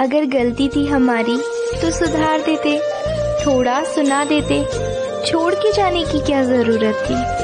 अगर गलती थी हमारी तो सुधार देते, थोड़ा सुना देते। छोड़ के जाने की क्या ज़रूरत थी?